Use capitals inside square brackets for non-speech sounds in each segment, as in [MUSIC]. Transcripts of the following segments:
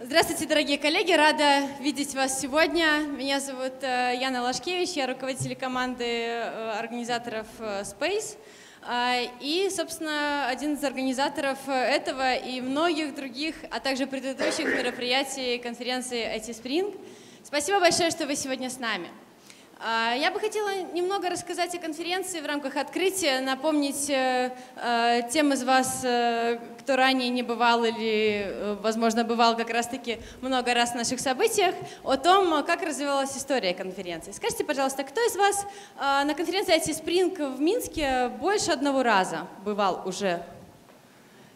Здравствуйте, дорогие коллеги! Рада видеть вас сегодня. Меня зовут э, Яна Лашкевич, я руководитель команды э, организаторов э, Space. А, и, собственно, один из организаторов этого и многих других, а также предыдущих мероприятий конференции IT Spring. Спасибо большое, что вы сегодня с нами. А, я бы хотела немного рассказать о конференции в рамках открытия, напомнить э, э, тем из вас, э, кто ранее не бывал или, возможно, бывал как раз-таки много раз в наших событиях, о том, как развивалась история конференции. Скажите, пожалуйста, кто из вас на конференции IT Spring в Минске больше одного раза бывал уже?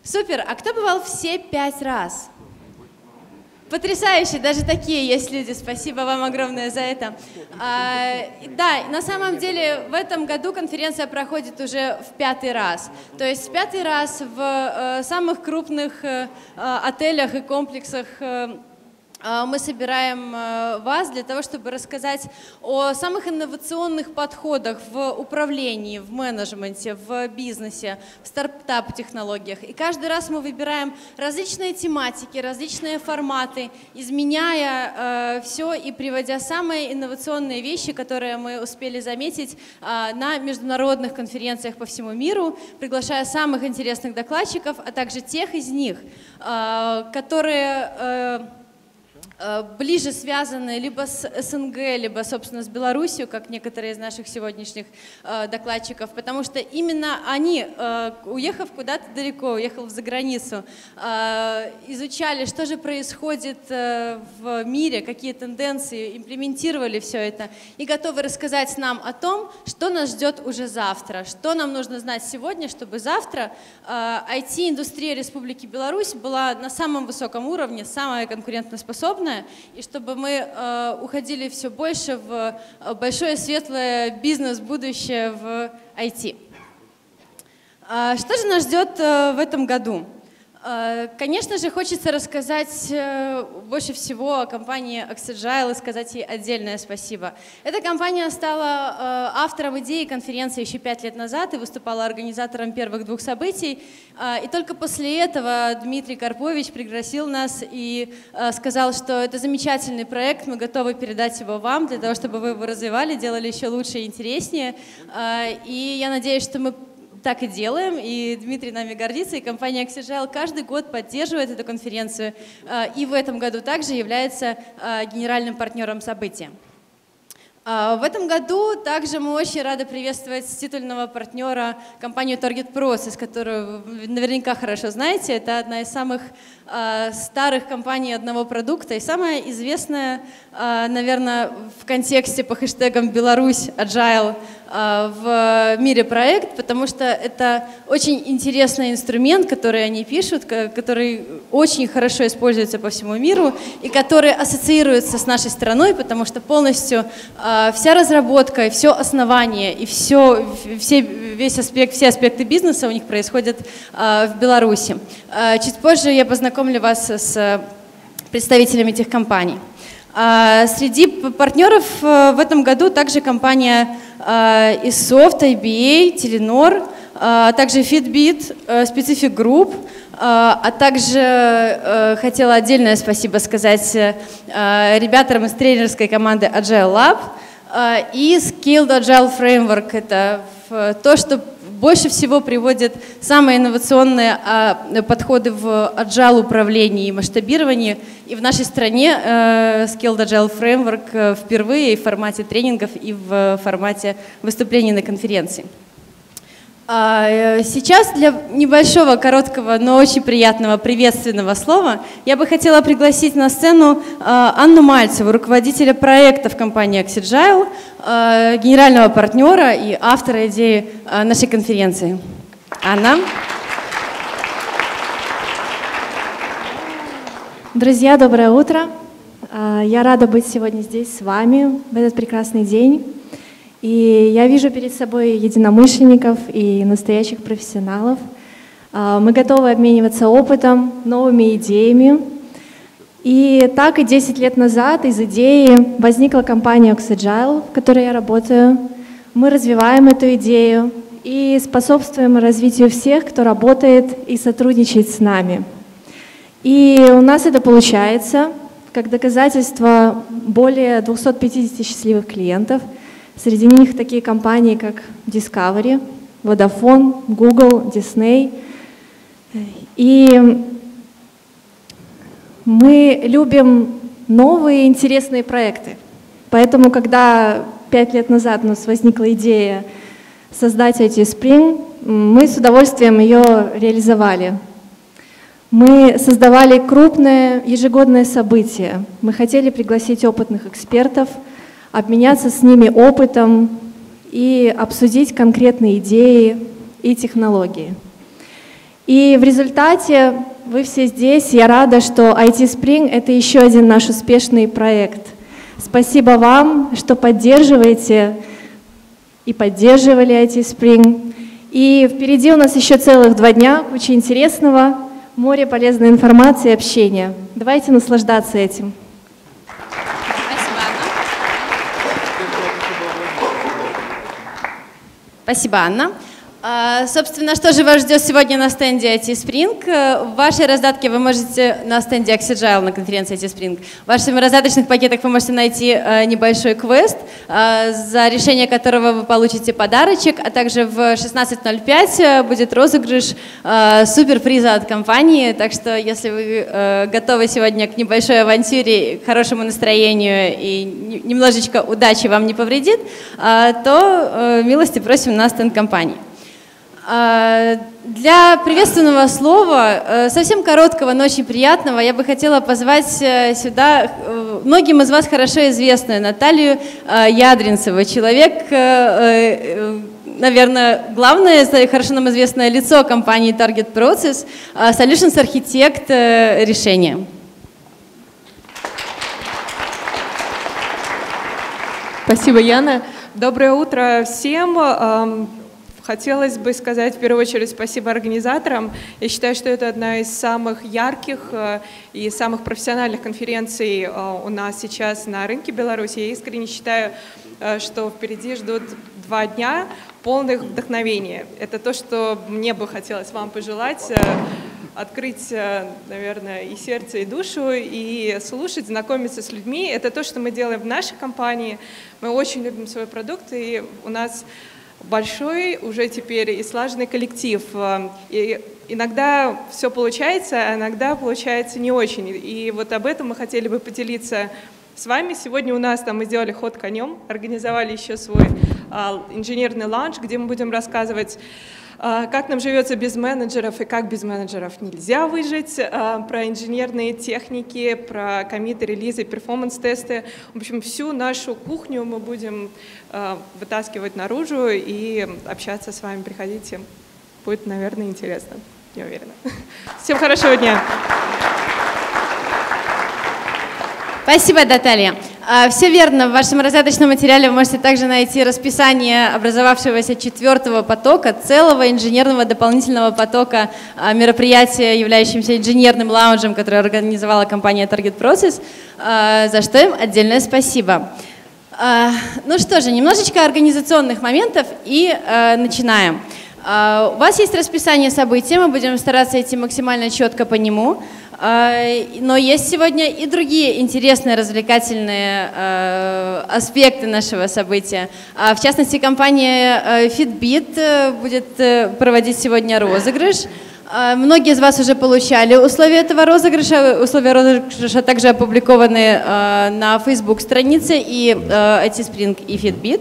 Супер! А кто бывал все пять раз? Потрясающе, даже такие есть люди. Спасибо вам огромное за это. А, да, на самом деле в этом году конференция проходит уже в пятый раз. То есть пятый раз в э, самых крупных э, отелях и комплексах э, мы собираем э, вас для того, чтобы рассказать о самых инновационных подходах в управлении, в менеджменте, в бизнесе, в стартап-технологиях. И каждый раз мы выбираем различные тематики, различные форматы, изменяя э, все и приводя самые инновационные вещи, которые мы успели заметить э, на международных конференциях по всему миру, приглашая самых интересных докладчиков, а также тех из них, которые... Э, ближе связаны либо с СНГ, либо, собственно, с Белоруссией, как некоторые из наших сегодняшних э, докладчиков, потому что именно они, э, уехав куда-то далеко, уехав за границу, изучали, что же происходит в мире, какие тенденции, имплементировали все это и готовы рассказать нам о том, что нас ждет уже завтра, что нам нужно знать сегодня, чтобы завтра IT-индустрия Республики Беларусь была на самом высоком уровне, самая конкурентоспособная, важное, и чтобы мы э, уходили все больше в э, большое светлое бизнес-будущее в IT. А что же нас ждет э, в этом году? Э, конечно же, хочется рассказать э, больше всего о компании Oxygile и сказать ей отдельное спасибо. Эта компания стала э, автором идеи конференции еще пять лет назад и выступала организатором первых двух событий. И только после этого Дмитрий Карпович пригласил нас и сказал, что это замечательный проект, мы готовы передать его вам для того, чтобы вы его развивали, делали еще лучше и интереснее. И я надеюсь, что мы так и делаем, и Дмитрий нами гордится, и компания Oxygel каждый год поддерживает эту конференцию, э, и в этом году также является э, генеральным партнером события. А, в этом году также мы очень рады приветствовать титульного партнера компанию Target Process, которую вы наверняка хорошо знаете. Это одна из самых старых компаний одного продукта и самая известная, наверное, в контексте по хэштегам «Беларусь Agile» в мире проект, потому что это очень интересный инструмент, который они пишут, который очень хорошо используется по всему миру и который ассоциируется с нашей страной, потому что полностью а, вся разработка, все основание, и все, все, весь аспект, все аспекты бизнеса у них происходят а, в Беларуси. А, чуть позже я познакомлю вас с представителями этих компаний. Среди партнеров в этом году также компания Isoft, IBA, Telenor, также Fitbit, Specific Group, а также хотела отдельное спасибо сказать ребятам из тренерской команды Agile Lab, и Skilled Agile Framework – это то, что больше всего приводит самые инновационные а, подходы в agile управлении и масштабировании. И в нашей стране э, Skilled Agile Framework э, впервые в формате тренингов и в формате выступлений на конференции. А, э, сейчас для небольшого, короткого, но очень приятного приветственного слова я бы хотела пригласить на сцену Анну Мальцеву, руководителя проекта в компании Oxygile, генерального партнера и автора идеи нашей конференции. Анна. Друзья, доброе утро. Я рада быть сегодня здесь с вами в этот прекрасный день. И я вижу перед собой единомышленников и настоящих профессионалов. Мы готовы обмениваться опытом, новыми идеями. И так и 10 лет назад из идеи возникла компания Oxygile, в которой я работаю. Мы развиваем эту идею и способствуем развитию всех, кто работает и сотрудничает с нами. И у нас это получается, как доказательство более 250 счастливых клиентов. Среди них такие компании, как Discovery, Vodafone, Google, Disney. И мы любим новые интересные проекты. Поэтому, когда пять лет назад у нас возникла идея создать IT Spring, мы с удовольствием ее реализовали. Мы создавали крупное ежегодное событие. Мы хотели пригласить опытных экспертов, обменяться с ними опытом и обсудить конкретные идеи и технологии. И в результате вы все здесь. Я рада, что IT Spring — это еще один наш успешный проект. Спасибо вам, что поддерживаете и поддерживали IT Spring. И впереди у нас еще целых два дня, куча интересного, море полезной информации и общения. Давайте наслаждаться этим. Спасибо, Анна. Спасибо, Анна. А, собственно, что же вас ждет сегодня на стенде IT Spring? Э, в вашей раздатке вы можете на стенде Axigile на конференции IT Spring. В ваших раздаточных пакетах вы можете найти э, небольшой квест, э, за решение которого вы получите подарочек, а также в 16.05 будет розыгрыш суперприза от компании. Так что, если вы готовы сегодня к небольшой авантюре, к хорошему настроению и немножечко удачи вам не повредит, то милости просим на стенд компании. А, для приветственного слова, э, совсем короткого, но очень приятного, я бы хотела позвать э, сюда э, многим из вас хорошо известную Наталью Ядринцеву, человек, наверное, главное, хорошо нам известное лицо компании Target Process, Solutions Architect решения. Спасибо, Яна. Доброе утро всем. Хотелось бы сказать в первую очередь спасибо организаторам. Я считаю, что это одна из самых ярких э, и самых профессиональных конференций э, у нас сейчас на рынке Беларуси. Я искренне считаю, э, что впереди ждут два дня полных вдохновения. Это то, что мне бы хотелось вам пожелать открыть, наверное, и сердце, и душу, и слушать, знакомиться с людьми. Это то, что мы делаем в нашей компании. Мы очень любим свой продукт, и у нас большой уже теперь и слаженный коллектив. Э, и иногда все получается, а иногда получается не очень. И вот об этом мы хотели бы поделиться с вами. Сегодня у нас там мы сделали ход конем, организовали еще свой а, инженерный ланч, где мы будем рассказывать как нам живется без менеджеров и как без менеджеров нельзя выжить, а, про инженерные техники, про комиты, релизы, перформанс-тесты. В общем, всю нашу кухню мы будем а, вытаскивать наружу и общаться с вами. Приходите, будет, наверное, интересно, я уверена. [LAUGHS] Всем хорошего дня! Спасибо, Наталья. А, Все верно. В вашем раздаточном материале вы можете также найти расписание образовавшегося четвертого потока, целого инженерного дополнительного потока а, мероприятия, являющимся инженерным лаунжем, который организовала компания Target Process, а, за что им отдельное спасибо. Ну что же, немножечко организационных моментов и начинаем. У вас есть расписание событий, мы будем стараться идти максимально четко по нему. А, но есть сегодня и другие интересные развлекательные а, аспекты нашего события. А, в частности, компания Fitbit э, будет э, проводить сегодня розыгрыш. Многие из вас уже получали условия этого розыгрыша. Условия розыгрыша также опубликованы на Facebook странице и IT Spring и Fitbit.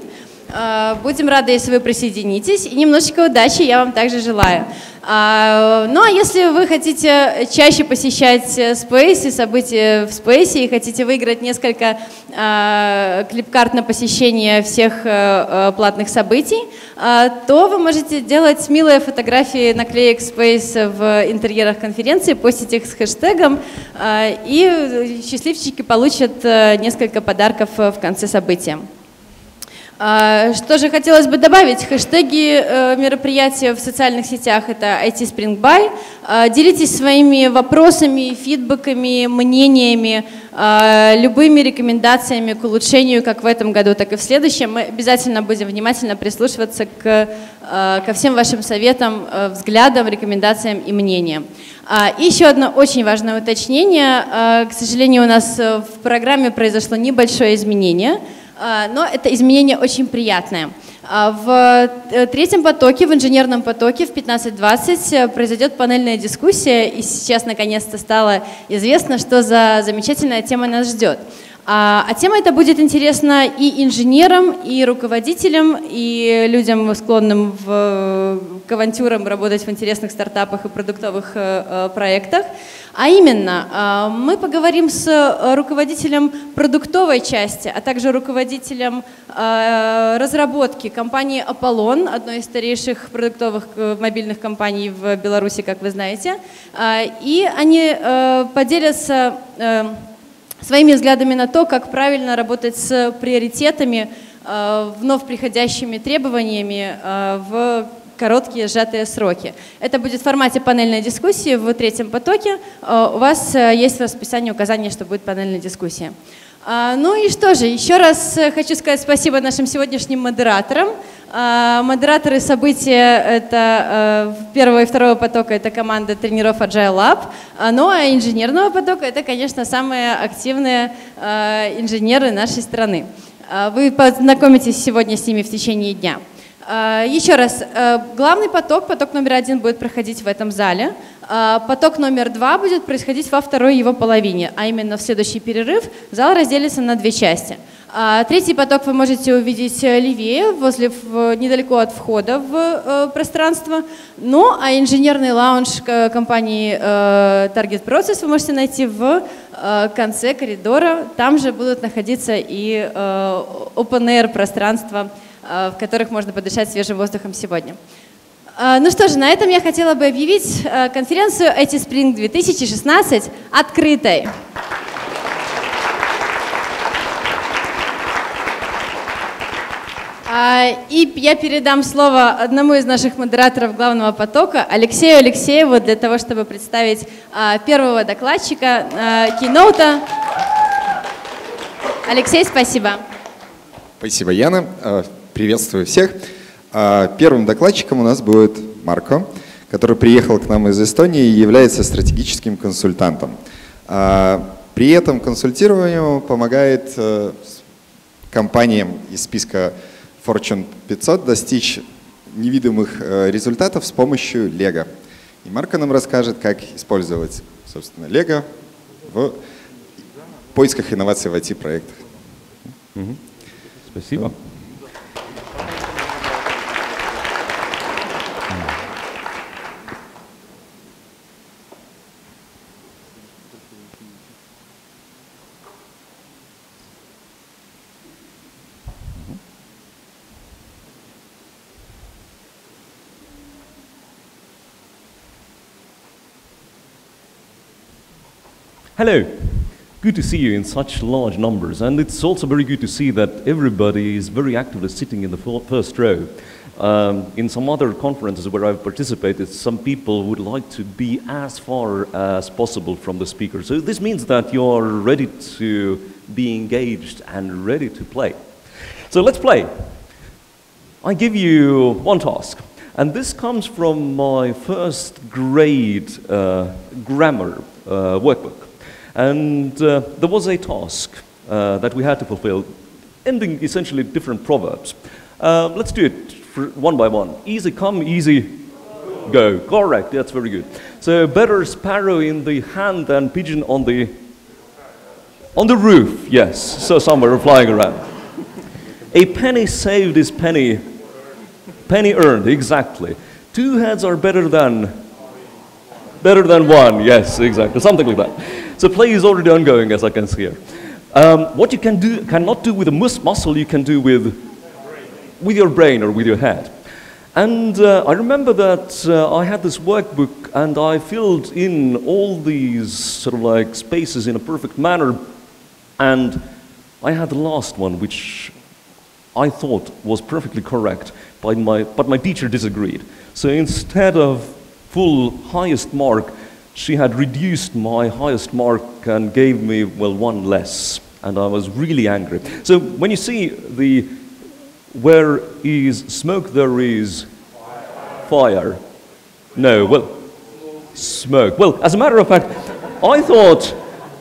Будем рады, если вы присоединитесь. И немножечко удачи я вам также желаю. А, ну а если вы хотите чаще посещать Space и события в Space и хотите выиграть несколько а, клипкарт на посещение всех а, платных событий, а, то вы можете делать милые фотографии наклеек Space в интерьерах конференции, постить их с хэштегом, а, и счастливчики получат а, несколько подарков в конце события. А, Что же хотелось бы добавить? Хэштеги э, мероприятия в социальных сетях – это IT Spring By. А, Делитесь своими вопросами, фидбэками, мнениями, а, любыми рекомендациями к улучшению как в этом году, так и в следующем. Мы обязательно будем внимательно прислушиваться к, а, ко всем вашим советам, э, взглядам, рекомендациям и мнениям. И еще одно очень важное уточнение. К сожалению, у нас э, в программе произошло небольшое изменение – но это изменение очень приятное. А, В э, третьем потоке, в инженерном потоке в 15.20 э, произойдет панельная дискуссия, и сейчас наконец-то стало известно, что за замечательная тема нас ждет. А, а тема эта будет интересна и инженерам, и руководителям, и людям, склонным в, к авантюрам работать в интересных стартапах и продуктовых э, э, проектах. А именно, э, мы поговорим с руководителем продуктовой части, а также руководителем разработки компании Apollon, одной из старейших продуктовых мобильных компаний в Беларуси, как вы знаете. И они поделятся своими взглядами на то, как правильно работать с приоритетами, э, вновь приходящими требованиями э, в короткие сжатые сроки. Это будет в формате панельной дискуссии в третьем потоке. Э, У вас есть в расписании указание, что будет панельная дискуссия. А, Ну и что же, еще раз хочу сказать спасибо нашим сегодняшним модераторам. А, Модераторы события это э, первого и второго потока это команда тренеров Agile Lab, А, ну а инженерного потока это, конечно, самые активные э, инженеры нашей страны. А, Вы познакомитесь сегодня с ними в течение дня. Еще раз, э, главный поток, поток номер один будет проходить в этом зале. Поток номер два будет происходить во второй его половине, а именно в следующий перерыв зал разделится на две части. А, Третий поток вы можете увидеть э, левее, возле, в- недалеко от входа в э, пространство. Ну, а инженерный лаунж компании э, Target Process вы можете найти в э, конце коридора. Там же будут находиться и э, open-air пространства, э, в которых можно подышать свежим воздухом сегодня. А, Ну что же, на этом я хотела бы объявить э, конференцию IT Spring 2016 открытой. И я передам слово одному из наших модераторов главного потока, Алексею Алексееву, для того, чтобы представить а, первого докладчика а, киноута. Алексей, спасибо. Спасибо, Яна. Э, Приветствую всех. А, Первым докладчиком у нас будет Марко, который приехал к нам из Эстонии и является стратегическим консультантом. А, При этом консультированию помогает э, компаниям из списка Fortune 500 достичь невидимых э, результатов с помощью Лего. И Марко нам расскажет, как использовать, собственно, Лего в поисках инноваций в IT-проектах. Спасибо. Hello. Good to see you in such large numbers, and it's also very good to see that everybody is very actively sitting in the first row. Um, in some other conferences where I've participated, some people would like to be as far as possible from the speaker. So this means that you're ready to be engaged and ready to play. So let's play. I give you one task, and this comes from my first grade uh, grammar uh, workbook. And uh, there was a task uh, that we had to fulfill, ending essentially different proverbs. Uh, let's do it one by one. Easy come, easy go. Correct, that's very good. So better sparrow in the hand than pigeon on the on the roof. Yes, so somewhere flying around. A penny saved is penny penny earned exactly two heads are better than better than one yes exactly something like that so play is already ongoing as i can see here. Um, what you can do cannot do with a mus- muscle you can do with with your brain or with your head. And uh, i remember that uh, i had this workbook and i filled in all these sort of like spaces in a perfect manner. And i had the last one which I thought was perfectly correct, but my, but my teacher disagreed. So instead of full highest mark, she had reduced my highest mark and gave me, well, one less. And I was really angry. So when you see the where is smoke, there is fire. No, well, smoke. Well, as a matter of fact, I thought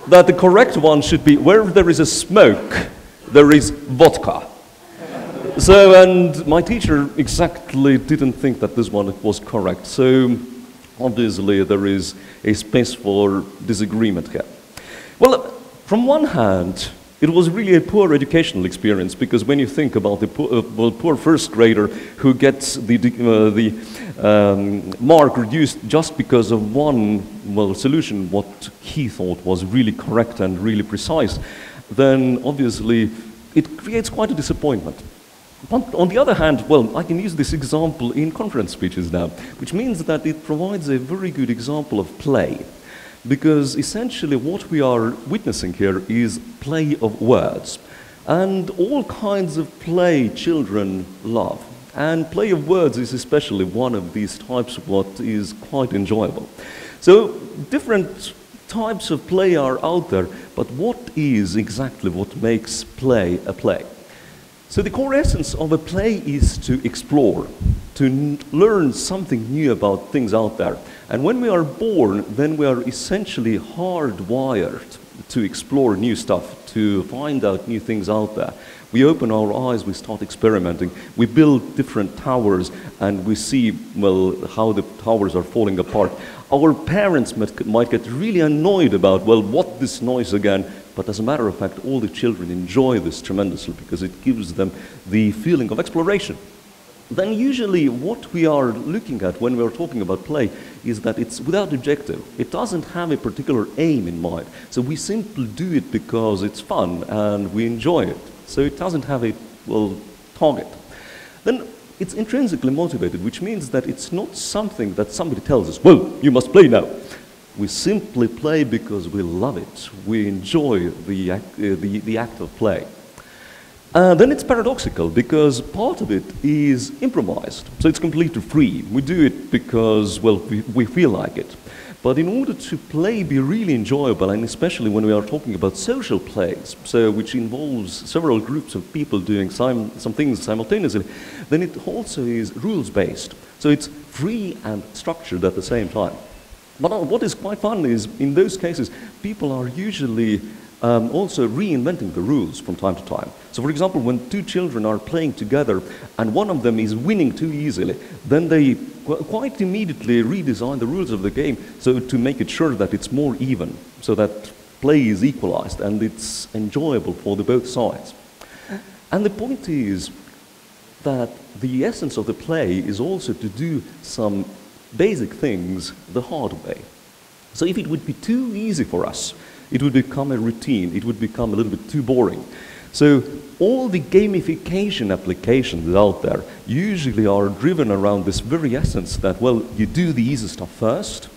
that the correct one should be where there is a smoke, there is vodka. So, and my teacher exactly didn't think that this one was correct. So, obviously, there is a space for disagreement here. Well, from one hand, it was really a poor educational experience because when you think about the poor, uh, well, poor first grader who gets the, uh, the um, mark reduced just because of one well, solution, what he thought was really correct and really precise, then obviously it creates quite a disappointment. But on the other hand, well, I can use this example in conference speeches now, which means that it provides a very good example of play. Because essentially what we are witnessing here is play of words. And all kinds of play children love. And play of words is especially one of these types of what is quite enjoyable. So different types of play are out there, but what is exactly what makes play a play? So the core essence of a play is to explore, to learn something new about things out there. And when we are born, then we are essentially hardwired to explore new stuff, to find out new things out there. We open our eyes, we start experimenting, we build different towers, and we see, well, how the towers are falling apart. Our parents might, might get really annoyed about, well, what this noise again? But as a matter of fact, all the children enjoy this tremendously because it gives them the feeling of exploration. Then usually what we are looking at when we are talking about play is that it's without objective. It doesn't have a particular aim in mind. So we simply do it because it's fun and we enjoy it. So it doesn't have a, well, target. Then it's intrinsically motivated, which means that it's not something that somebody tells us, well, you must play now. We simply play because we love it. We enjoy the act, uh, the, the act of play. Uh, then it's paradoxical because part of it is improvised, so it's completely free. We do it because, well, we, we feel like it. But in order to play be really enjoyable, and especially when we are talking about social plays, so which involves several groups of people doing some, some things simultaneously, then it also is rules-based. So it's free and structured at the same time. But uh, what is quite fun is, in those cases, people are usually um, also reinventing the rules from time to time. So for example, when two children are playing together and one of them is winning too easily, then they qu quite immediately redesign the rules of the game so to make it sure that it's more even, so that play is equalized and it's enjoyable for the both sides. And the point is that the essence of the play is also to do some basic things the hard way. So if it would be too easy for us, it would become a routine, it would become a little bit too boring. So all the gamification applications out there usually are driven around this very essence that, well, you do the easy stuff first,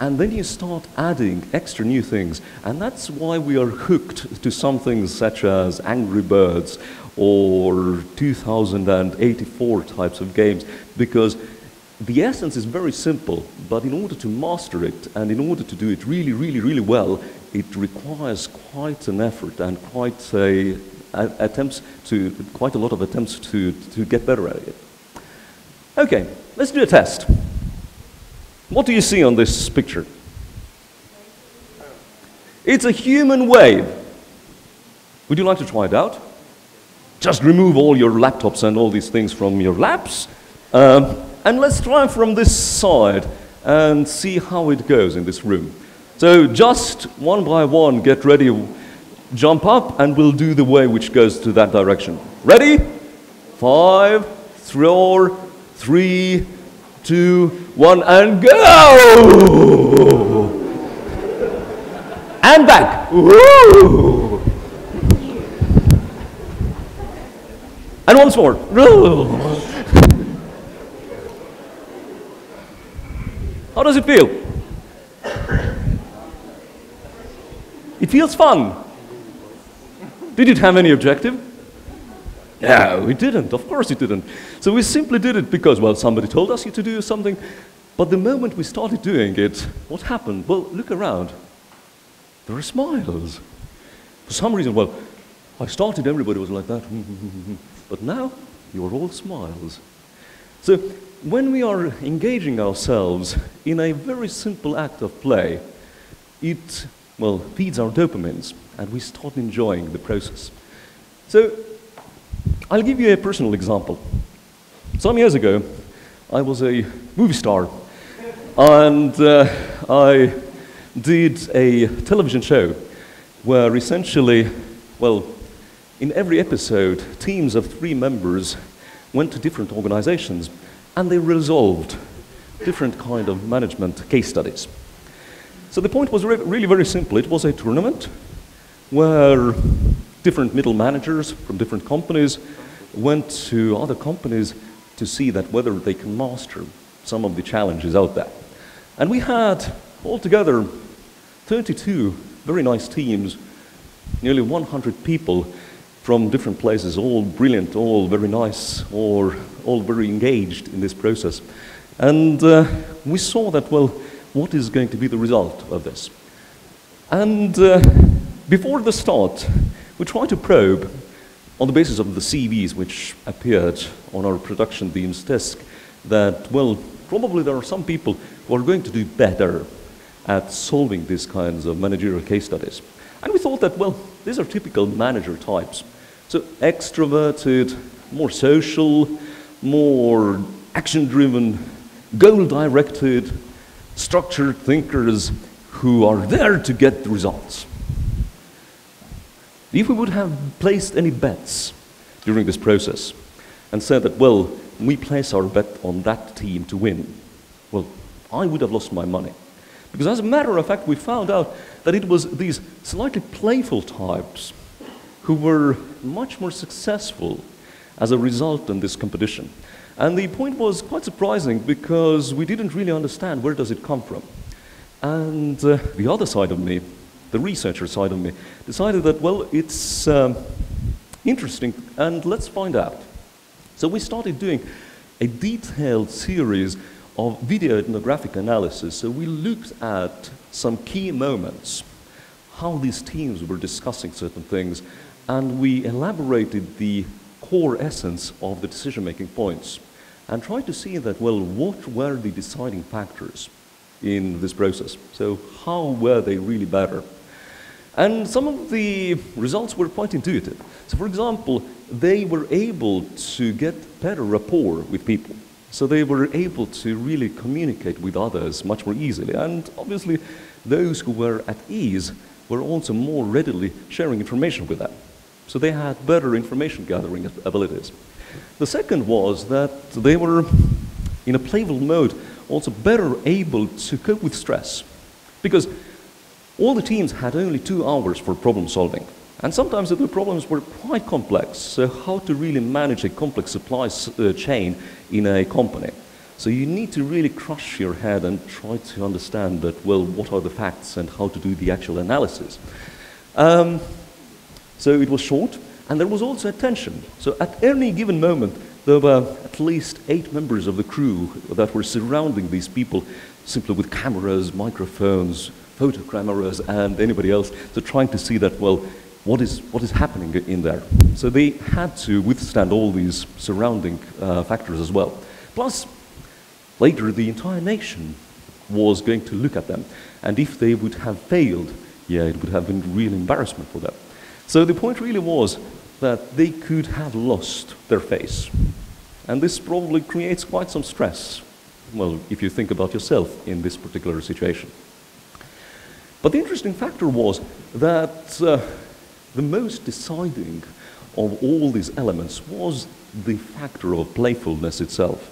and then you start adding extra new things. And that's why we are hooked to some things such as Angry Birds or 2084 types of games, because the essence is very simple, but in order to master it and in order to do it really, really, really well, it requires quite an effort and quite a, a, attempts to quite a lot of attempts to, to get better at it. Okay, let's do a test. What do you see on this picture? It's a human wave. Would you like to try it out? Just remove all your laptops and all these things from your laps. Um, and let's try from this side and see how it goes in this room. So just one by one, get ready, jump up, and we'll do the way which goes to that direction. Ready? Five, four, three, two, one, and go! And back. And once more. How does it feel? It feels fun. Did it have any objective? No, we didn't. Of course we didn't. So we simply did it because, well, somebody told us you to do something. But the moment we started doing it, what happened? Well, look around. There are smiles. For some reason, well, I started, everybody was like that. [LAUGHS] But now, you're all smiles. So when we are engaging ourselves in a very simple act of play, it, well, feeds our dopamines, and we start enjoying the process. So I'll give you a personal example. Some years ago, I was a movie star, and uh, I did a television show where essentially, well, in every episode, teams of three members went to different organizations and they resolved different kind of management case studies. So the point was re really very simple. It was a tournament where different middle managers from different companies went to other companies to see that whether they can master some of the challenges out there. And we had altogether 32 very nice teams, nearly 100 people from different places, all brilliant, all very nice, or all very engaged in this process. And uh, we saw that, well, what is going to be the result of this? And uh, before the start, we tried to probe on the basis of the CVs which appeared on our production team's desk that, well, probably there are some people who are going to do better at solving these kinds of managerial case studies. And we thought that, well, these are typical manager types. So extroverted, more social, more action driven, goal directed, structured thinkers who are there to get the results. If we would have placed any bets during this process and said that, well, we place our bet on that team to win, well, I would have lost my money. Because as a matter of fact, we found out that it was these slightly playful types who were much more successful as a result in this competition. And the point was quite surprising because we didn't really understand where does it come from. And uh, the other side of me, the researcher side of me, decided that, well, it's um, interesting and let's find out. So we started doing a detailed series of video ethnographic analysis. So we looked at some key moments, how these teams were discussing certain things, and we elaborated the core essence of the decision-making points and tried to see that, well, what were the deciding factors in this process? So how were they really better? And some of the results were quite intuitive. So for example, they were able to get better rapport with people. So they were able to really communicate with others much more easily. And obviously, those who were at ease were also more readily sharing information with them. So they had better information gathering abilities. The second was that they were, in a playful mode, also better able to cope with stress. Because all the teams had only two hours for problem solving. And sometimes the problems were quite complex. So how to really manage a complex supply uh, chain in a company. So you need to really crush your head and try to understand that, well, what are the facts and how to do the actual analysis. Um, so it was short, and there was also attention. So at any given moment, there were at least eight members of the crew that were surrounding these people simply with cameras, microphones, photo cameras, and anybody else. So trying to see that, well, what is, what is happening in there. So they had to withstand all these surrounding uh, factors as well. Plus, later the entire nation was going to look at them. And if they would have failed, yeah, it would have been real embarrassment for them. So the point really was that they could have lost their face. And this probably creates quite some stress, well, if you think about yourself in this particular situation. But the interesting factor was that uh, the most deciding of all these elements was the factor of playfulness itself.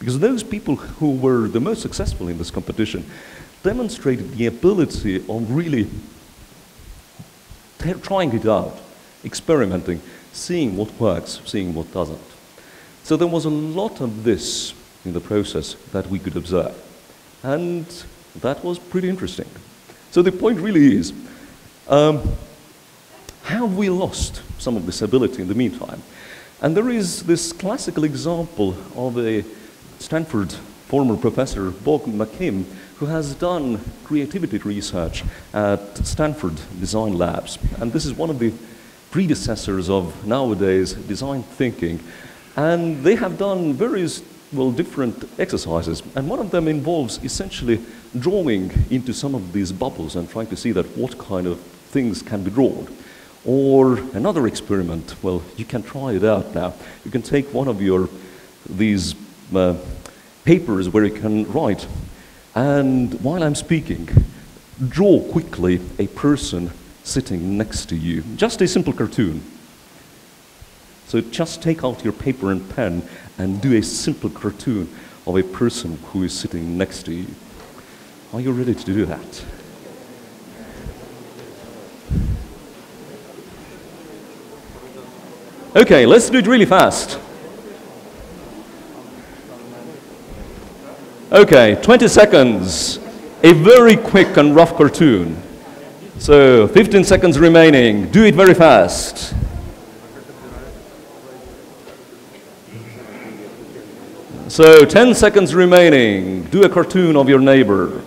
Because those people who were the most successful in this competition demonstrated the ability of really trying it out, experimenting, seeing what works, seeing what doesn't. So there was a lot of this in the process that we could observe. And that was pretty interesting. So the point really is, um, have we lost some of this ability in the meantime? And there is this classical example of a Stanford former professor, Bob McKim, who has done creativity research at Stanford Design Labs. And this is one of the predecessors of nowadays design thinking. And they have done various, well, different exercises. And one of them involves essentially drawing into some of these bubbles and trying to see that what kind of things can be drawn. Or another experiment, well, you can try it out now. You can take one of your, these uh, papers where you can write, and while I'm speaking, draw quickly a person sitting next to you. Just a simple cartoon. So just take out your paper and pen and do a simple cartoon of a person who is sitting next to you. Are you ready to do that? Okay, let's do it really fast. Okay, 20 seconds. A very quick and rough cartoon. So, 15 seconds remaining. Do it very fast. So, 10 seconds remaining. Do a cartoon of your neighbor.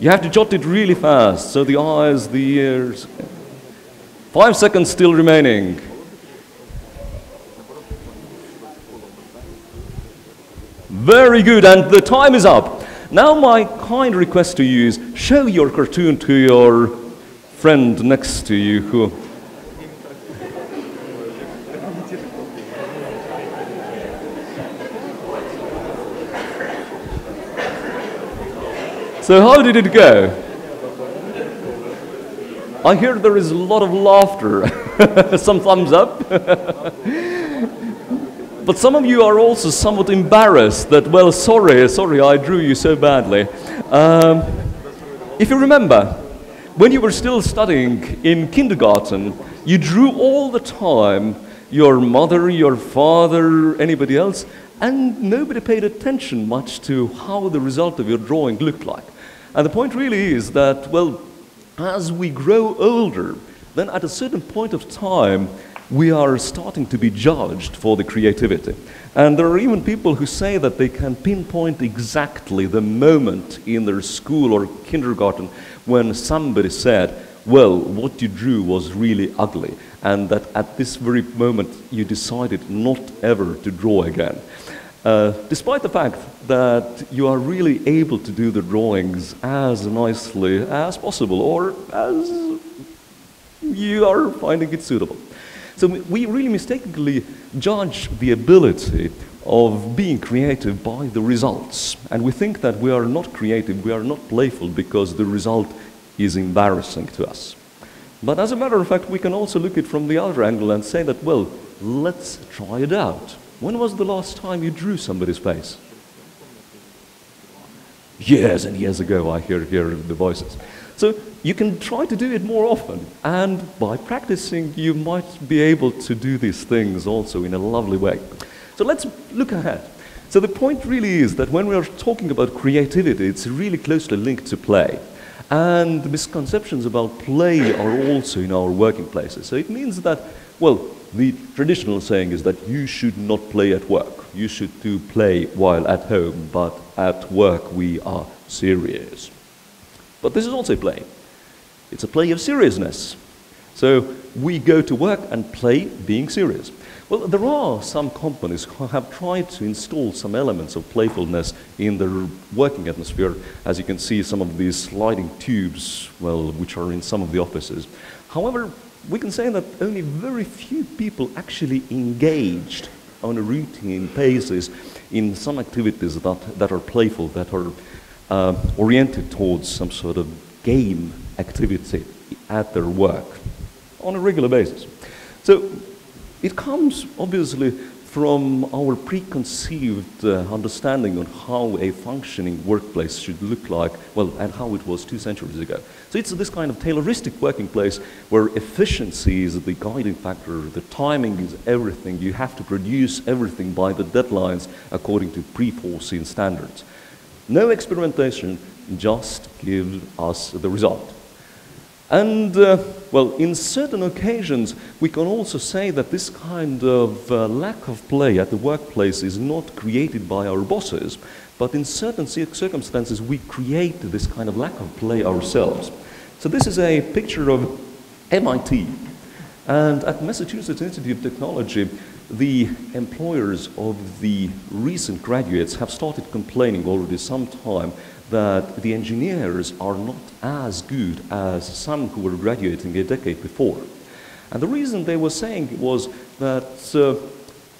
You have to jot it really fast, so the eyes, the ears. Five seconds still remaining. Very good, and the time is up. Now my kind request to you is show your cartoon to your friend next to you who So how did it go? I hear there is a lot of laughter. [LAUGHS] Some thumbs up. [LAUGHS] but some of you are also somewhat embarrassed that, well, sorry, sorry, I drew you so badly. Um, if you remember, when you were still studying in kindergarten, you drew all the time your mother, your father, anybody else, and nobody paid attention much to how the result of your drawing looked like. And the point really is that, well, as we grow older, then at a certain point of time, we are starting to be judged for the creativity. And there are even people who say that they can pinpoint exactly the moment in their school or kindergarten when somebody said, well, what you drew was really ugly, and that at this very moment you decided not ever to draw again. Uh, despite the fact that you are really able to do the drawings as nicely as possible or as you are finding it suitable. So we really mistakenly judge the ability of being creative by the results. And we think that we are not creative, we are not playful because the result is embarrassing to us. But as a matter of fact, we can also look at it from the other angle and say that, well, let's try it out. When was the last time you drew somebody's face? Years and years ago, I hear, hear the voices. So you can try to do it more often, and by practicing, you might be able to do these things also in a lovely way. So let's look ahead. So the point really is that when we are talking about creativity, it's really closely linked to play. And the misconceptions about play are also in our working places. So it means that, well, the traditional saying is that you should not play at work. You should do play while at home, but at work we are serious. But this is also play. It's a play of seriousness. So we go to work and play being serious. Well, there are some companies who have tried to install some elements of playfulness in their working atmosphere. As you can see, some of these sliding tubes, well, which are in some of the offices. However, we can say that only very few people actually engaged on a routine basis in some activities that, that are playful, that are uh, oriented towards some sort of game activity at their work on a regular basis. So it comes obviously from our preconceived uh, understanding on how a functioning workplace should look like, well, and how it was two centuries ago. So it's this kind of Tayloristic working place where efficiency is the guiding factor, the timing is everything, you have to produce everything by the deadlines according to pre-foreseen standards. No experimentation, just give us the result. And, uh, well, in certain occasions, we can also say that this kind of uh, lack of play at the workplace is not created by our bosses, but in certain circumstances, we create this kind of lack of play ourselves. So, this is a picture of MIT. And at Massachusetts Institute of Technology, the employers of the recent graduates have started complaining already some time that the engineers are not as good as some who were graduating a decade before. And the reason they were saying was that uh,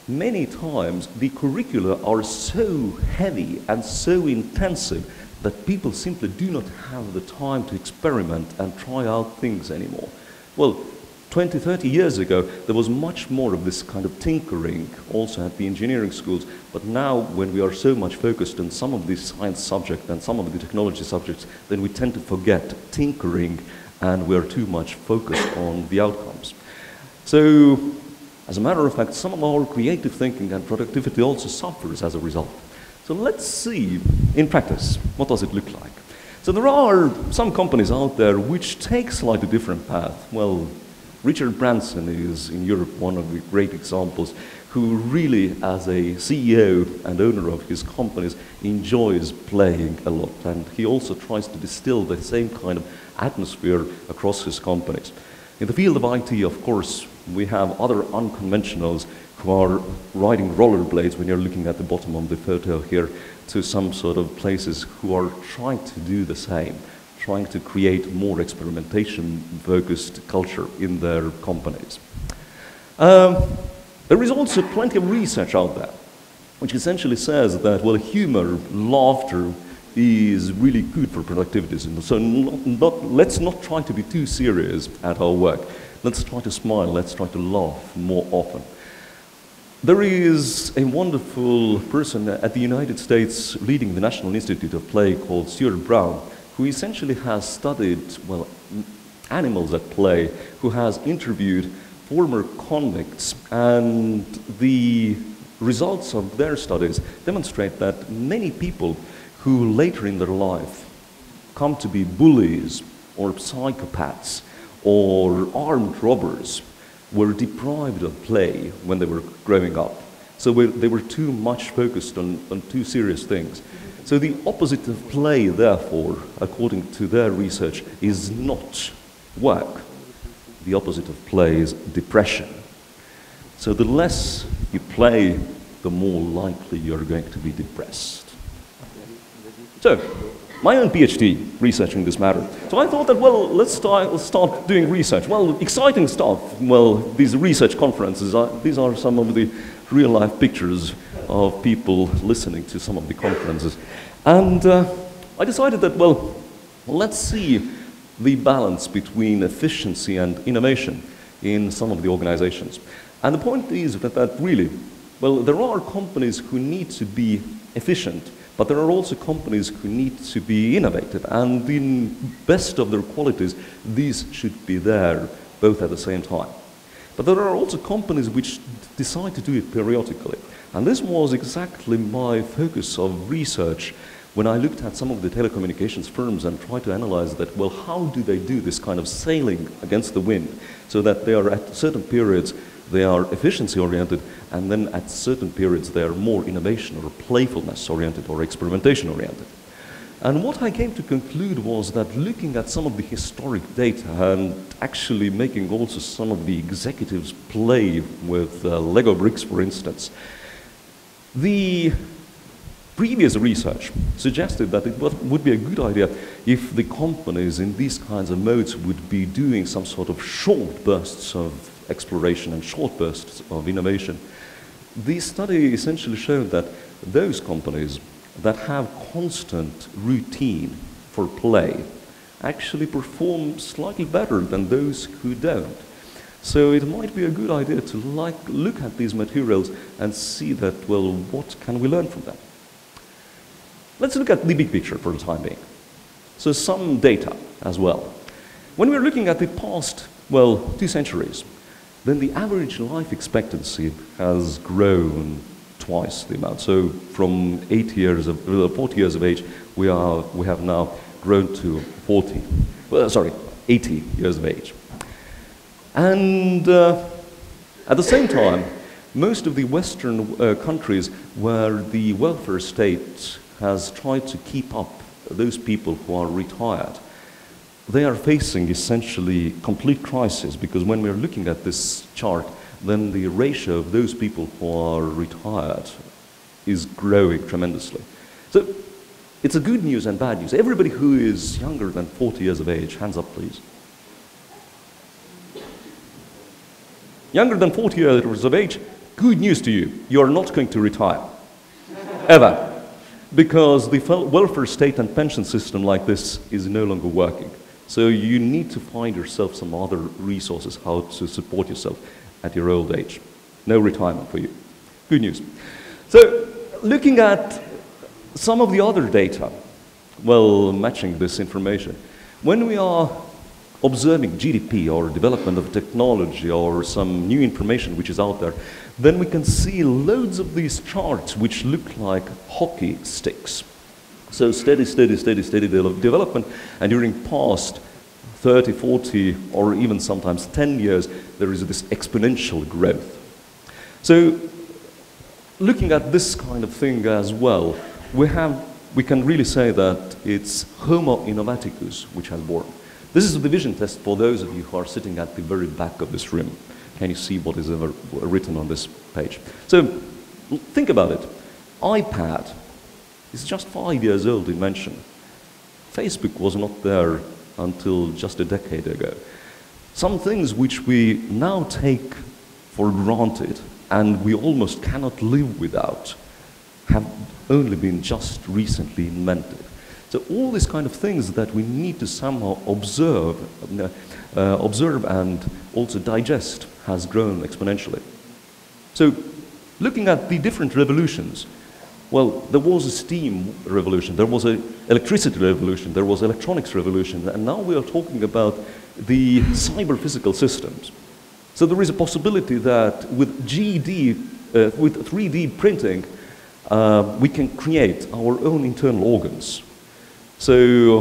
many times the curricula are so heavy and so intensive that people simply do not have the time to experiment and try out things anymore. Well, 20, 30 years ago, there was much more of this kind of tinkering also at the engineering schools. But now, when we are so much focused on some of these science subjects and some of the technology subjects, then we tend to forget tinkering and we are too much focused on the outcomes. So, as a matter of fact, some of our creative thinking and productivity also suffers as a result. So let's see, in practice, what does it look like? So there are some companies out there which take slightly different path. Well, Richard Branson is in Europe one of the great examples who really, as a CEO and owner of his companies, enjoys playing a lot. And he also tries to distill the same kind of atmosphere across his companies. In the field of IT, of course, we have other unconventionals who are riding rollerblades when you're looking at the bottom of the photo here to some sort of places who are trying to do the same trying to create more experimentation-focused culture in their companies. Um, there is also plenty of research out there, which essentially says that, well, humor, laughter, is really good for productivity. So not, not, let's not try to be too serious at our work. Let's try to smile, let's try to laugh more often. There is a wonderful person at the United States leading the National Institute of Play called Stuart Brown, who essentially has studied, well, animals at play, who has interviewed former convicts, and the results of their studies demonstrate that many people who later in their life come to be bullies or psychopaths or armed robbers were deprived of play when they were growing up. So they were too much focused on, on too serious things. So the opposite of play, therefore, according to their research, is not work. The opposite of play is depression. So the less you play, the more likely you're going to be depressed. So, my own PhD researching this matter. So I thought that, well, let's start, start doing research. Well, exciting stuff. Well, these research conferences, are, these are some of the real life pictures of people listening to some of the conferences. And uh, I decided that, well, let's see the balance between efficiency and innovation in some of the organizations. And the point is that, that really, well, there are companies who need to be efficient, but there are also companies who need to be innovative. And in best of their qualities, these should be there both at the same time. But there are also companies which decide to do it periodically. And this was exactly my focus of research when I looked at some of the telecommunications firms and tried to analyze that, well, how do they do this kind of sailing against the wind so that they are at certain periods they are efficiency oriented and then at certain periods they are more innovation or playfulness oriented or experimentation oriented. And what I came to conclude was that looking at some of the historic data and actually making also some of the executives play with uh, Lego bricks, for instance, the previous research suggested that it would be a good idea if the companies in these kinds of modes would be doing some sort of short bursts of exploration and short bursts of innovation. The study essentially showed that those companies that have constant routine for play actually perform slightly better than those who don't. So it might be a good idea to like, look at these materials and see that, well, what can we learn from them? Let's look at the big picture for the time being. So some data as well. When we're looking at the past, well, two centuries, then the average life expectancy has grown twice the amount. So from eight years of, uh, 40 years of age, we, are, we have now grown to 40. Well, sorry, 80 years of age. And uh, at the same time, most of the Western uh, countries where the welfare state has tried to keep up those people who are retired, they are facing essentially complete crisis because when we're looking at this chart, then the ratio of those people who are retired is growing tremendously. So it's a good news and bad news. Everybody who is younger than 40 years of age, hands up please. Younger than 40 years of age, good news to you. You are not going to retire. Ever. Because the welfare state and pension system like this is no longer working. So you need to find yourself some other resources how to support yourself at your old age. No retirement for you. Good news. So looking at some of the other data, well, matching this information, when we are observing GDP or development of technology or some new information which is out there, then we can see loads of these charts which look like hockey sticks. So steady, steady, steady, steady de development, and during past 30, 40, or even sometimes 10 years, there is this exponential growth. So looking at this kind of thing as well, we, have, we can really say that it's Homo innovaticus which has born. This is a division test for those of you who are sitting at the very back of this room. Can you see what is ever written on this page? So think about it. iPad is just five years old invention. Facebook was not there until just a decade ago. Some things which we now take for granted and we almost cannot live without have only been just recently invented. So all these kind of things that we need to somehow observe, uh, observe and also digest has grown exponentially. So looking at the different revolutions, well, there was a steam revolution, there was an electricity revolution, there was electronics revolution, and now we are talking about the cyber physical systems. So there is a possibility that with GD, uh, with 3D printing, uh, we can create our own internal organs. So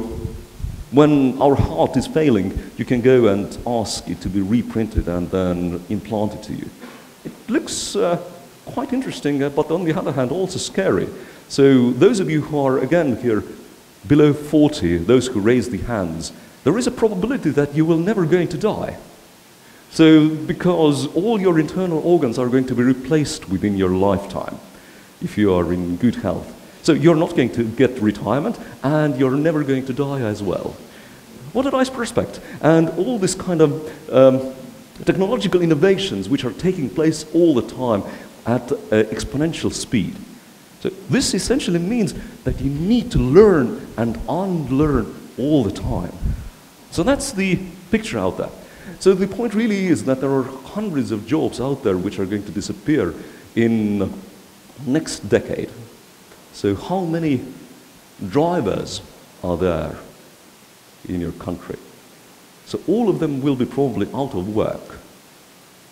when our heart is failing, you can go and ask it to be reprinted and then implanted to you. It looks uh, quite interesting, uh, but on the other hand, also scary. So those of you who are, again, here below 40, those who raise the hands, there is a probability that you will never going to die. So because all your internal organs are going to be replaced within your lifetime, if you are in good health. So you're not going to get retirement, and you're never going to die as well. What a nice prospect. And all this kind of um, technological innovations which are taking place all the time at uh, exponential speed. So this essentially means that you need to learn and unlearn all the time. So that's the picture out there. So the point really is that there are hundreds of jobs out there which are going to disappear in next decade. So how many drivers are there in your country? So all of them will be probably out of work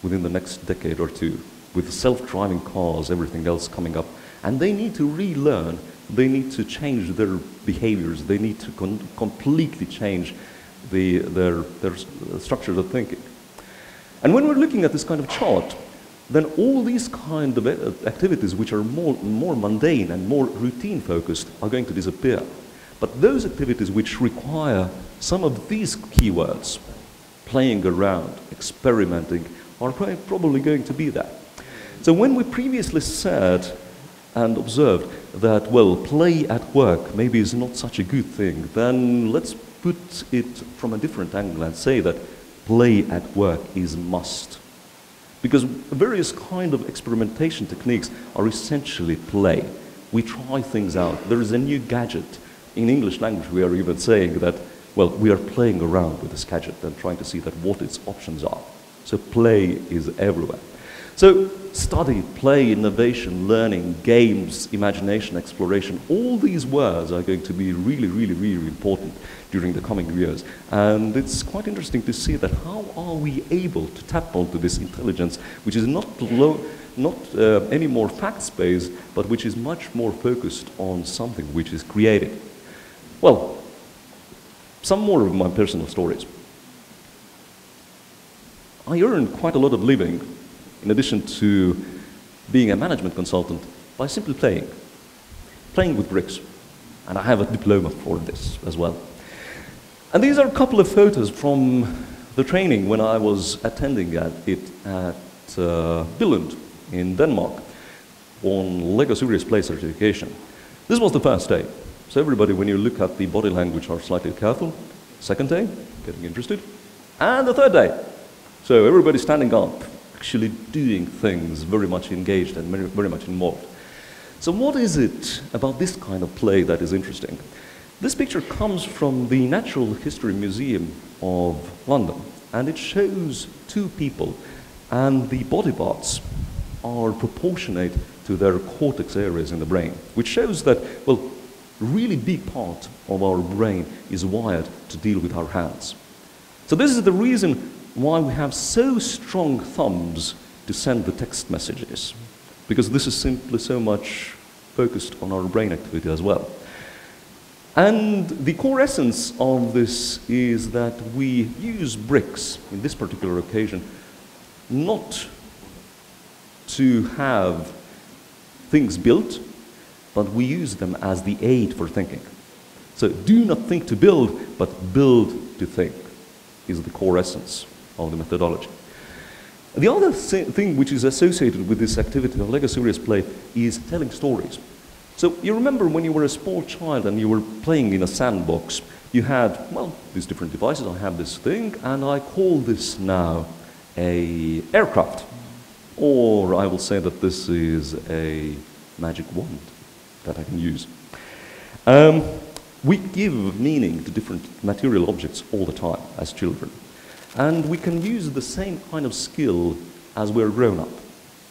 within the next decade or two with self-driving cars, everything else coming up. And they need to relearn, they need to change their behaviors, they need to completely change the, their, their structure of thinking. And when we're looking at this kind of chart, then all these kind of uh, activities which are more, more mundane and more routine focused are going to disappear. But those activities which require some of these keywords, playing around, experimenting, are probably going to be there. So when we previously said and observed that, well, play at work maybe is not such a good thing, then let's put it from a different angle and say that play at work is must. Because various kind of experimentation techniques are essentially play. We try things out. There is a new gadget. In English language, we are even saying that, well, we are playing around with this gadget and trying to see that what its options are. So play is everywhere. So study, play, innovation, learning, games, imagination, exploration, all these words are going to be really, really, really important during the coming years. And it's quite interesting to see that how are we able to tap onto this intelligence, which is not, low, not uh, any more fact-based, but which is much more focused on something which is created. Well, some more of my personal stories. I earned quite a lot of living, in addition to being a management consultant, by simply playing, playing with bricks. And I have a diploma for this as well. And these are a couple of photos from the training when I was attending at it at uh, Billund in Denmark on Lego Serious Play certification. This was the first day. So everybody, when you look at the body language, are slightly careful. Second day, getting interested. And the third day. So everybody standing up, actually doing things very much engaged and very, very much involved. So what is it about this kind of play that is interesting? This picture comes from the Natural History Museum of London, and it shows two people, and the body parts are proportionate to their cortex areas in the brain, which shows that, well, really big part of our brain is wired to deal with our hands. So this is the reason why we have so strong thumbs to send the text messages, because this is simply so much focused on our brain activity as well. And the core essence of this is that we use bricks in this particular occasion not to have things built, but we use them as the aid for thinking. So do not think to build, but build to think is the core essence of the methodology. The other thing which is associated with this activity of Lego Serious Play is telling stories. So you remember when you were a small child and you were playing in a sandbox, you had, well, these different devices. I have this thing, and I call this now a aircraft. Or I will say that this is a magic wand that I can use. Um, we give meaning to different material objects all the time as children. And we can use the same kind of skill as we're grown up.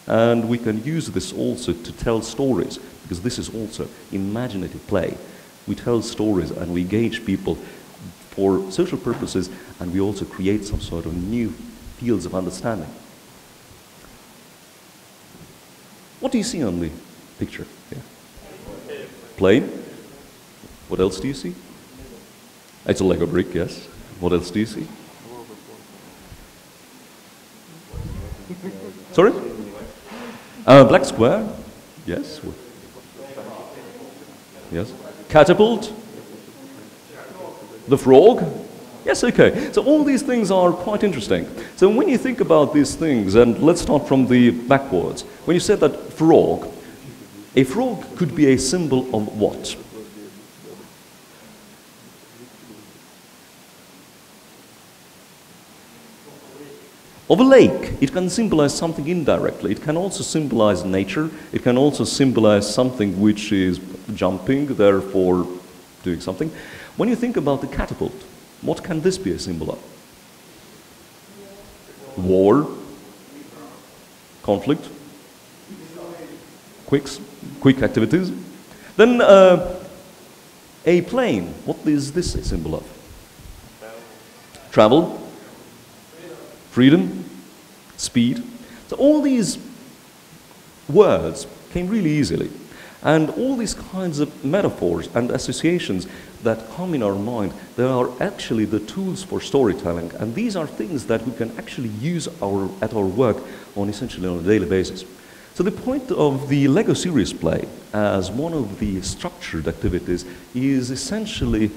And we can use this also to tell stories, because this is also imaginative play. We tell stories and we engage people for social purposes, and we also create some sort of new fields of understanding. What do you see on the picture here? Plane. What else do you see? It's a Lego brick, yes. What else do you see? Sorry? Uh, black square? Yes. Yes. Catapult? The frog? Yes, okay. So all these things are quite interesting. So when you think about these things, and let's start from the backwards. When you said that frog, a frog could be a symbol of what? Of a lake, it can symbolize something indirectly. It can also symbolize nature. It can also symbolize something which is jumping, therefore doing something. When you think about the catapult, what can this be a symbol of? War, conflict, quicks, quick activities. Then uh, a plane, what is this a symbol of? Travel, freedom, speed. So all these words came really easily. And all these kinds of metaphors and associations that come in our mind, they are actually the tools for storytelling. And these are things that we can actually use our, at our work on essentially on a daily basis. So the point of the LEGO Serious Play as one of the structured activities is essentially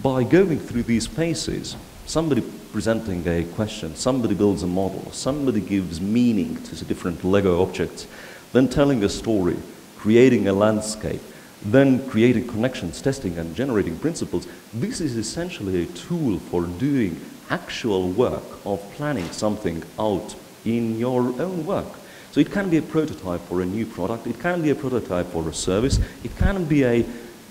by going through these phases, somebody presenting a question, somebody builds a model, somebody gives meaning to the different LEGO objects, then telling a story, creating a landscape, then creating connections, testing and generating principles. This is essentially a tool for doing actual work of planning something out in your own work. So it can be a prototype for a new product, it can be a prototype for a service, it can be a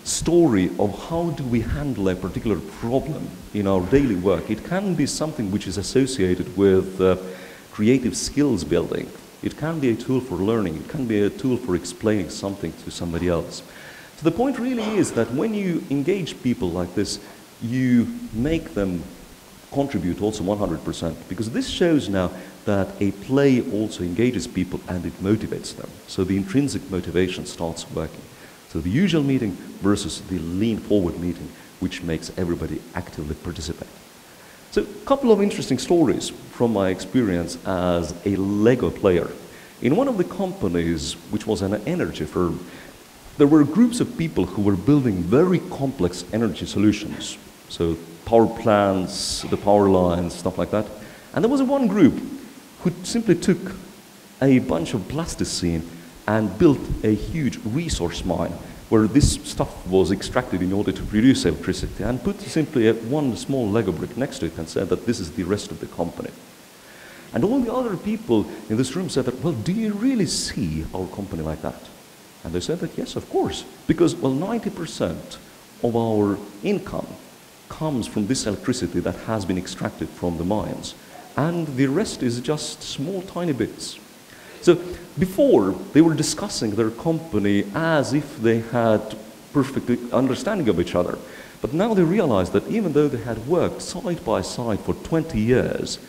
story of how do we handle a particular problem in our daily work. It can be something which is associated with uh, creative skills building. It can be a tool for learning, it can be a tool for explaining something to somebody else. So the point really is that when you engage people like this, you make them contribute also 100% because this shows now that a play also engages people and it motivates them. So the intrinsic motivation starts working. So the usual meeting versus the lean forward meeting, which makes everybody actively participate. So, a couple of interesting stories from my experience as a Lego player. In one of the companies, which was an energy firm, there were groups of people who were building very complex energy solutions. So, power plants, the power lines, stuff like that. And there was one group who simply took a bunch of plasticine and built a huge resource mine where this stuff was extracted in order to produce electricity and put simply a, one small Lego brick next to it and said that this is the rest of the company. And all the other people in this room said that, well, do you really see our company like that? And they said that, yes, of course, because, well, 90% of our income comes from this electricity that has been extracted from the mines. And the rest is just small, tiny bits. So before, they were discussing their company as if they had perfect understanding of each other. But now they realize that even though they had worked side by side for 20 years,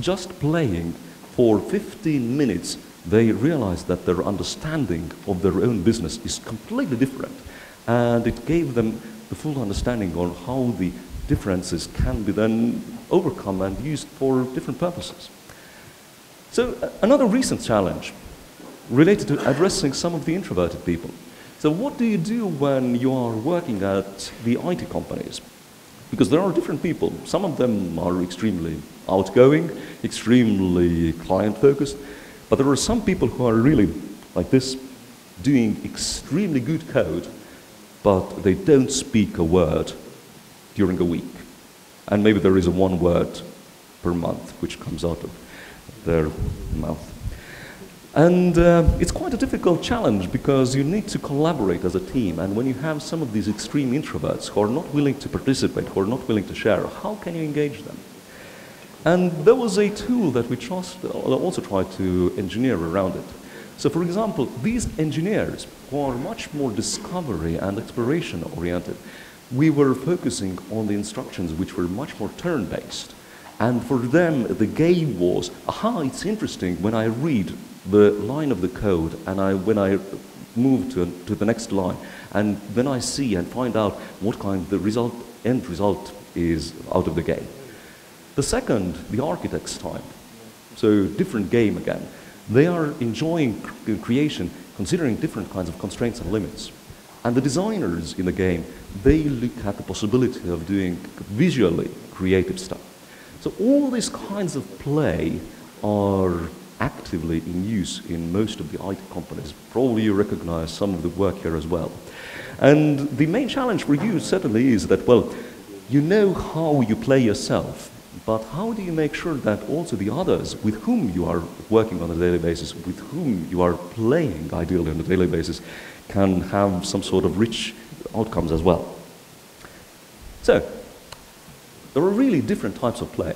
just playing for 15 minutes, they realized that their understanding of their own business is completely different. And it gave them the full understanding on how the differences can be then overcome and used for different purposes. So uh, another recent challenge related to addressing some of the introverted people. So what do you do when you are working at the IT companies? Because there are different people. Some of them are extremely outgoing, extremely client-focused, but there are some people who are really like this, doing extremely good code, but they don't speak a word during a week. And maybe there is a one word per month which comes out of their mouth. And uh, it's quite a difficult challenge because you need to collaborate as a team. And when you have some of these extreme introverts who are not willing to participate, who are not willing to share, how can you engage them? And there was a tool that we trust, also tried to engineer around it. So, for example, these engineers who are much more discovery and exploration oriented, we were focusing on the instructions which were much more turn based. And for them, the game was, aha, it's interesting when I read the line of the code and I, when I move to, to the next line and then I see and find out what kind the result, end result is out of the game. The second, the architect's time. So different game again. They are enjoying uh, creation considering different kinds of constraints and limits. And the designers in the game, they look at the possibility of doing visually creative stuff. So all these kinds of play are actively in use in most of the IT companies. Probably you recognize some of the work here as well. And the main challenge for you certainly is that, well, you know how you play yourself, but how do you make sure that also the others with whom you are working on a daily basis, with whom you are playing ideally on a daily basis, can have some sort of rich outcomes as well? So, there are really different types of play.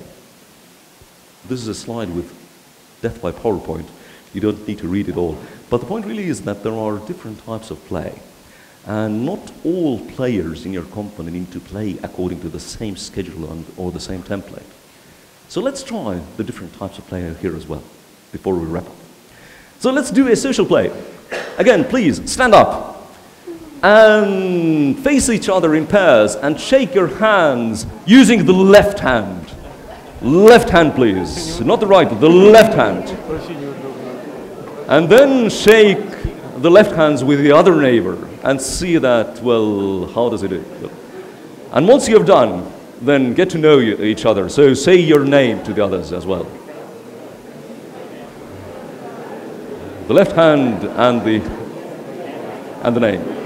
This is a slide with death by PowerPoint. You don't need to read it all. But the point really is that there are different types of play. And not all players in your company need to play according to the same schedule and, or the same template. So let's try the different types of play here as well before we wrap up. So let's do a social play. Again, please stand up and face each other in pairs and shake your hands using the left hand. Left hand, please. Not the right, the left hand. And then shake the left hands with the other neighbor and see that, well, how does it do? And once you have done, then get to know each other. So say your name to the others as well. The left hand and the, and the name.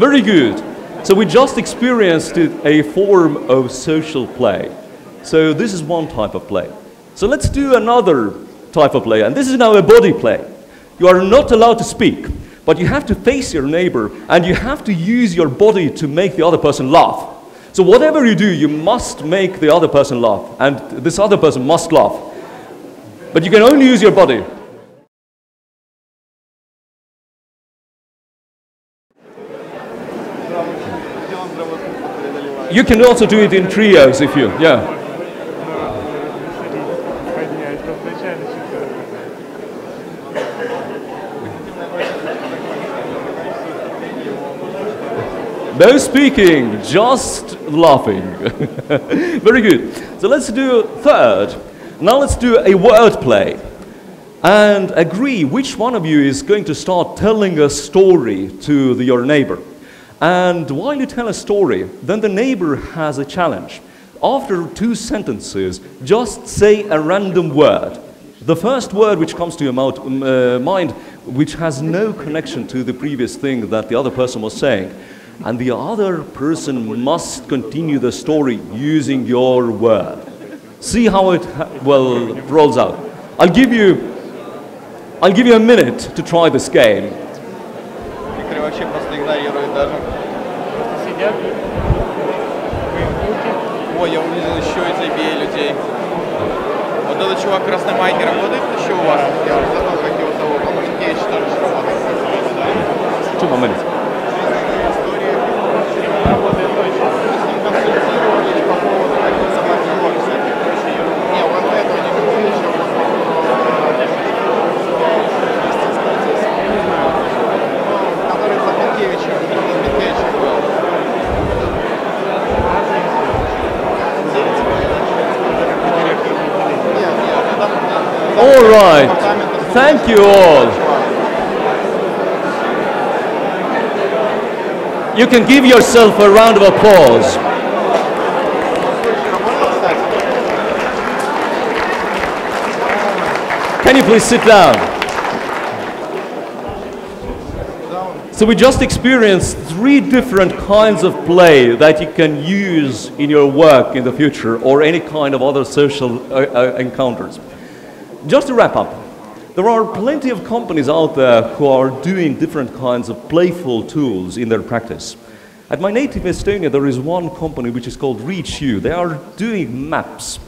Very good. So we just experienced a form of social play. So this is one type of play. So let's do another type of play, and this is now a body play. You are not allowed to speak, but you have to face your neighbor, and you have to use your body to make the other person laugh. So whatever you do, you must make the other person laugh, and this other person must laugh. But you can only use your body. You can also do it in trios if you, yeah. No speaking, just laughing. [LAUGHS] Very good. So let's do third. Now let's do a word play and agree which one of you is going to start telling a story to the, your neighbor. And while you tell a story, then the neighbor has a challenge. After two sentences, just say a random word. The first word which comes to your mouth, uh, mind, which has no connection to the previous thing that the other person was saying. And the other person must continue the story using your word. See how it well rolls out. I'll give you I'll give you a minute to try this game. Сидят, Ой, я увидел еще из ABA людей. Вот этот чувак красный майки работает еще у вас? Я уже забыл, как его зовут. Он Киеве тоже же работает. Two more All right. Thank you all. You can give yourself a round of applause. Can you please sit down? So we just experienced three different kinds of play that you can use in your work in the future or any kind of other social uh, uh, encounters. Just to wrap up, there are plenty of companies out there who are doing different kinds of playful tools in their practice. At my native Estonia, there is one company which is called ReachU. They are doing maps.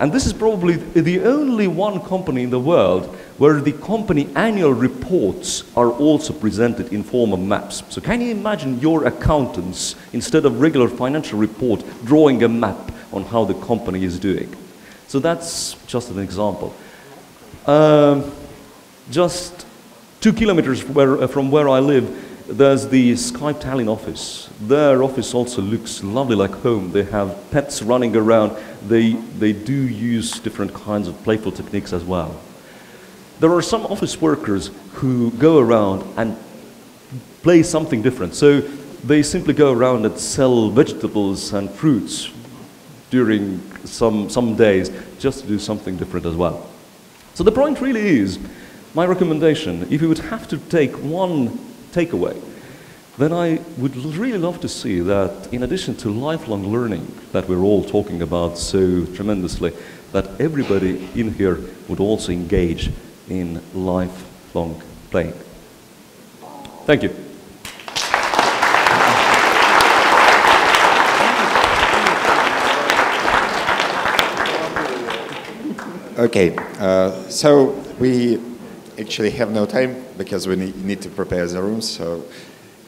And this is probably the only one company in the world where the company annual reports are also presented in form of maps. So can you imagine your accountants, instead of regular financial report, drawing a map on how the company is doing? So that's just an example. Um, just two kilometers where, uh, from where I live, there's the Skype Tallinn office. Their office also looks lovely like home. They have pets running around. They, they do use different kinds of playful techniques as well. There are some office workers who go around and play something different. So they simply go around and sell vegetables and fruits during some, some days just to do something different as well. So the point really is, my recommendation, if you would have to take one takeaway, then I would really love to see that in addition to lifelong learning that we're all talking about so tremendously, that everybody in here would also engage in lifelong playing. Thank you. Okay, uh, so we actually have no time because we need to prepare the room. So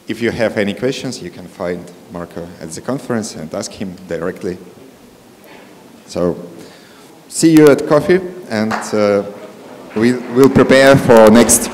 if you have any questions, you can find Marko at the conference and ask him directly. So see you at coffee and uh, we will prepare for next.